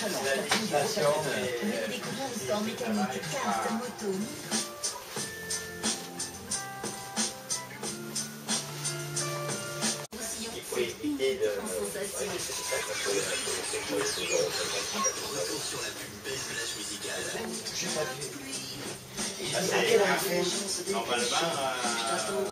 Venez découvrir faut- faut-